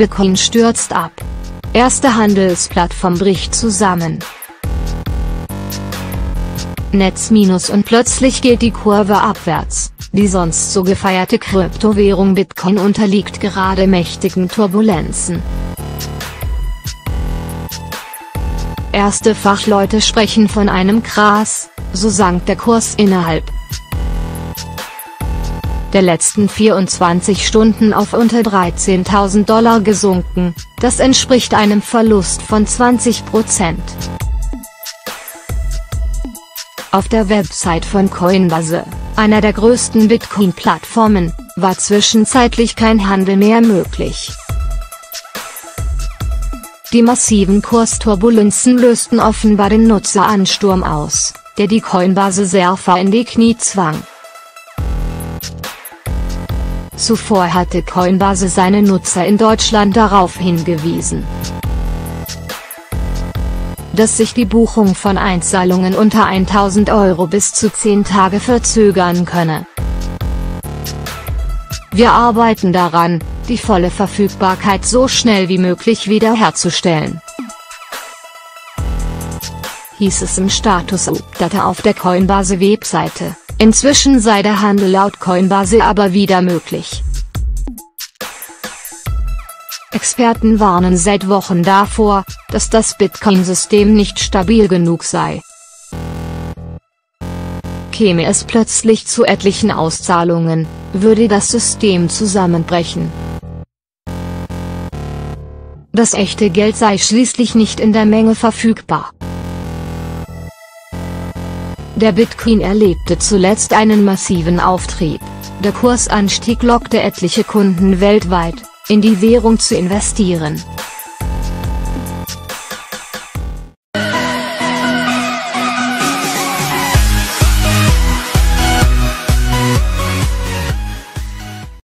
Bitcoin stürzt ab. Erste Handelsplattform bricht zusammen. Netz minus und plötzlich geht die Kurve abwärts. Die sonst so gefeierte Kryptowährung Bitcoin unterliegt gerade mächtigen Turbulenzen. Erste Fachleute sprechen von einem Kras, so sank der Kurs innerhalb der letzten 24 Stunden auf unter 13.000 Dollar gesunken, das entspricht einem Verlust von 20 Prozent. Auf der Website von Coinbase, einer der größten Bitcoin-Plattformen, war zwischenzeitlich kein Handel mehr möglich. Die massiven Kursturbulenzen lösten offenbar den Nutzeransturm aus, der die Coinbase-Surfer in die Knie zwang. Zuvor hatte Coinbase seine Nutzer in Deutschland darauf hingewiesen, dass sich die Buchung von Einzahlungen unter 1000 Euro bis zu 10 Tage verzögern könne. Wir arbeiten daran, die volle Verfügbarkeit so schnell wie möglich wiederherzustellen. Hieß es im Status-Update auf der Coinbase-Webseite. Inzwischen sei der Handel laut Coinbase aber wieder möglich. Experten warnen seit Wochen davor, dass das Bitcoin-System nicht stabil genug sei. Käme es plötzlich zu etlichen Auszahlungen, würde das System zusammenbrechen. Das echte Geld sei schließlich nicht in der Menge verfügbar. Der Bitcoin erlebte zuletzt einen massiven Auftrieb. Der Kursanstieg lockte etliche Kunden weltweit, in die Währung zu investieren.